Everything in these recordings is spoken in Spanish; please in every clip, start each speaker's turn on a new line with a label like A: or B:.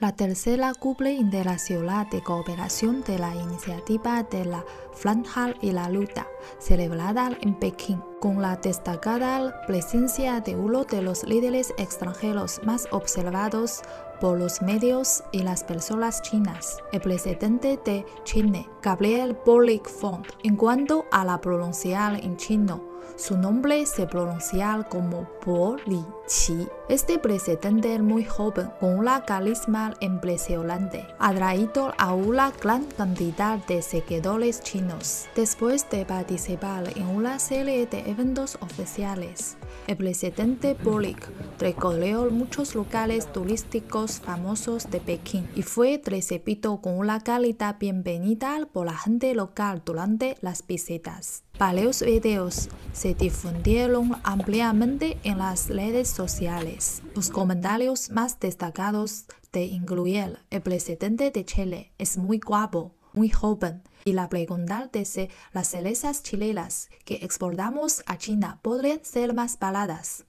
A: La tercera cumbre internacional de cooperación de la iniciativa de la Franja y la Luta, celebrada en Pekín, con la destacada presencia de uno de los líderes extranjeros más observados por los medios y las personas chinas, el presidente de China, Gabriel Boric Font. En cuanto a la pronunciar en chino, su nombre se pronuncia como Bo Li Qi. Este presidente muy joven, con una carisma impresionante, ha traído a una gran cantidad de seguidores chinos. Después de participar en una serie de eventos oficiales, el presidente Boric recorrió muchos lugares turísticos famosos de Pekín y fue recibido con una cálida bienvenida por la gente local durante las visitas. Varios videos se difundieron ampliamente en las redes sociales. Los comentarios más destacados de incluir el presidente de Chile es muy guapo, muy joven, y la pregunta de si las cerezas chilenas que exportamos a China podrían ser más baratas.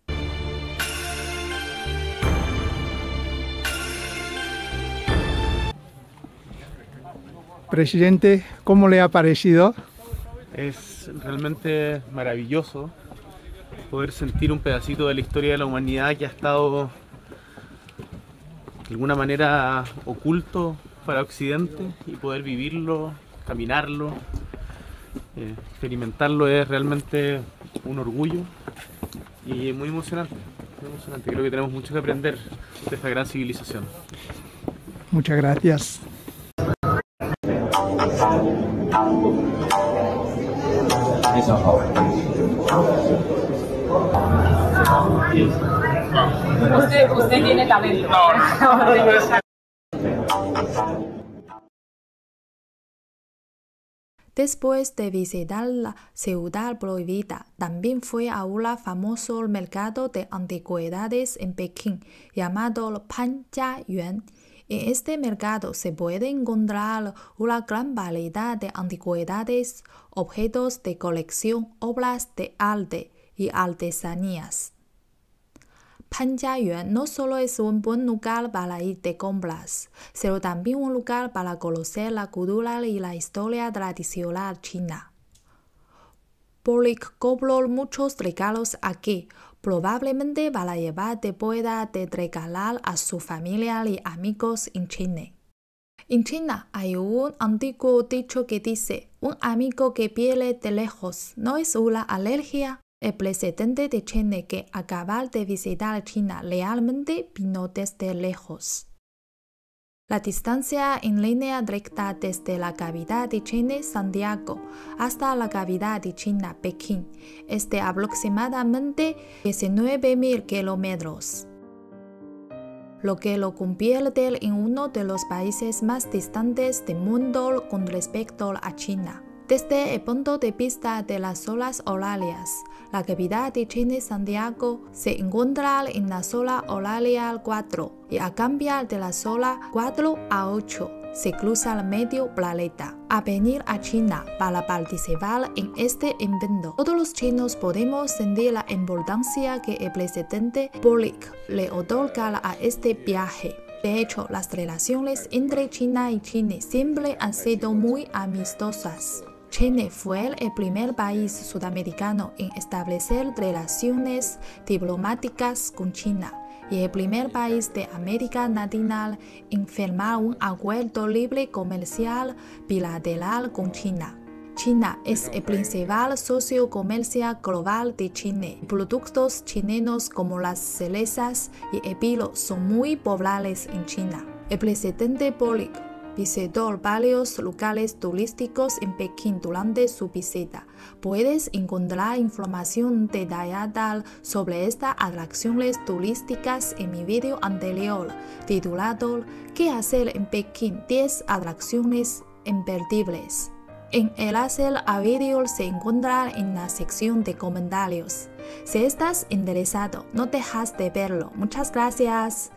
B: Presidente, ¿cómo le ha parecido?
C: Es realmente maravilloso poder sentir un pedacito de la historia de la humanidad que ha estado de alguna manera oculto para Occidente y poder vivirlo, caminarlo, eh, experimentarlo es realmente un orgullo y muy emocionante, muy emocionante. Creo que tenemos mucho que aprender de esta gran civilización.
B: Muchas gracias.
D: Usted, usted tiene talento.
A: Después de visitar la ciudad prohibida, también fue a un famoso mercado de antigüedades en Pekín llamado Panjiayuan. En este mercado se puede encontrar una gran variedad de antigüedades, objetos de colección, obras de arte y artesanías. Panjiayuan no solo es un buen lugar para ir de compras, sino también un lugar para conocer la cultura y la historia tradicional china. Boric cobró muchos regalos aquí, probablemente para llevar de pueda de regalar a su familia y amigos en China. En China hay un antiguo dicho que dice, un amigo que pierde de lejos no es una alergia. El presidente de China que acaba de visitar China realmente vino desde lejos. La distancia en línea recta desde la capital de China, Santiago, hasta la capital de China, Pekín, es de aproximadamente 19.000 kilómetros, lo que lo convierte en uno de los países más distantes del mundo con respecto a China. Desde el punto de vista de las zonas horarias, la capital de China, Santiago, se encuentra en la zona horaria 4 y a cambiar de la zona 4 a 8 se cruza el medio planeta. A venir a China para participar en este evento, todos los chinos podemos sentir la importancia que el presidente Boric le otorga a este viaje. De hecho, las relaciones entre China y China siempre han sido muy amistosas. China fue el primer país sudamericano en establecer relaciones diplomáticas con China y el primer país de América Latina en firmar un acuerdo libre comercial bilateral con China. China es el principal socio comercial global de China. Productos chilenos como las cerezas y el vino son muy populares en China. El presidente Boric visitó varios lugares turísticos en Pekín durante su visita. Puedes encontrar información detallada sobre estas atracciones turísticas en mi video anterior titulado ¿Qué hacer en Pekín? 10 atracciones imperdibles. En el hacer a video se encuentra en la sección de comentarios. Si estás interesado, no dejas de verlo. Muchas gracias.